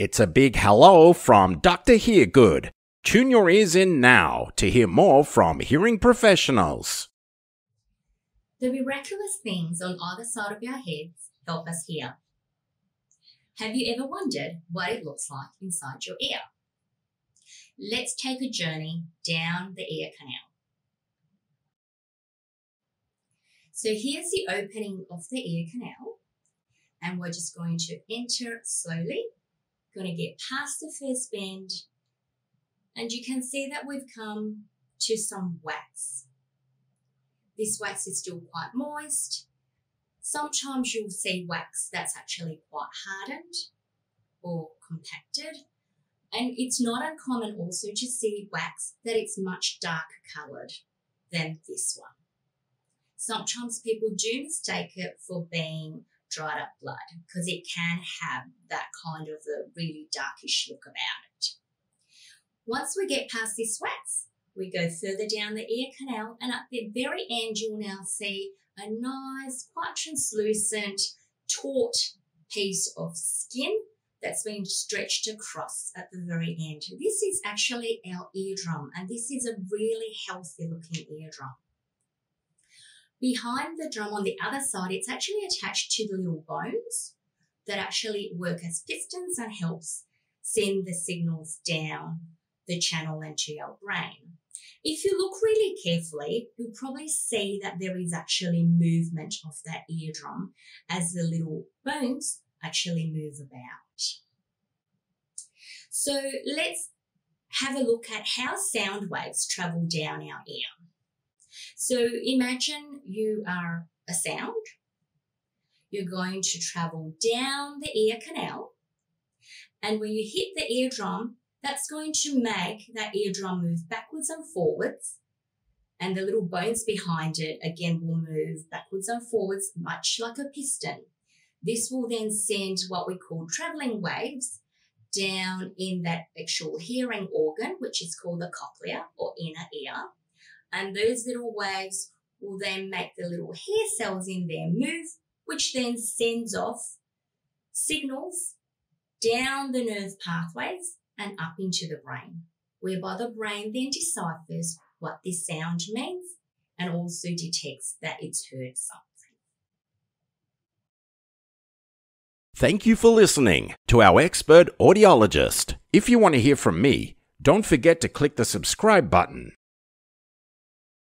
It's a big hello from Dr. Heargood. Tune your ears in now to hear more from hearing professionals. The miraculous things on either side of our heads help us hear. Have you ever wondered what it looks like inside your ear? Let's take a journey down the ear canal. So here's the opening of the ear canal, and we're just going to enter slowly going to get past the first bend, and you can see that we've come to some wax. This wax is still quite moist. Sometimes you'll see wax that's actually quite hardened or compacted. And it's not uncommon also to see wax that it's much darker coloured than this one. Sometimes people do mistake it for being dried up blood because it can have that kind of a really darkish look about it. Once we get past this wax, we go further down the ear canal and at the very end you'll now see a nice, quite translucent, taut piece of skin that's been stretched across at the very end. This is actually our eardrum and this is a really healthy looking eardrum. Behind the drum on the other side, it's actually attached to the little bones that actually work as pistons and helps send the signals down the channel into your brain. If you look really carefully, you'll probably see that there is actually movement of that eardrum as the little bones actually move about. So let's have a look at how sound waves travel down our ear. So imagine you are a sound. You're going to travel down the ear canal. And when you hit the eardrum, that's going to make that eardrum move backwards and forwards. And the little bones behind it again will move backwards and forwards, much like a piston. This will then send what we call traveling waves down in that actual hearing organ, which is called the cochlea or inner ear. And those little waves will then make the little hair cells in there move, which then sends off signals down the nerve pathways and up into the brain, whereby the brain then deciphers what this sound means and also detects that it's heard something. Thank you for listening to our expert audiologist. If you want to hear from me, don't forget to click the subscribe button